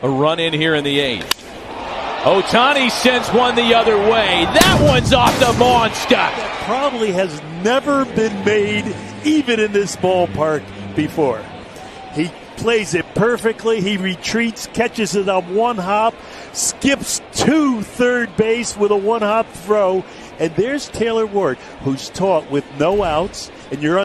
A run in here in the eighth. Otani sends one the other way. That one's off the monster. That probably has never been made, even in this ballpark before. He plays it perfectly. He retreats, catches it on one hop, skips to third base with a one hop throw. And there's Taylor Ward, who's taught with no outs, and you're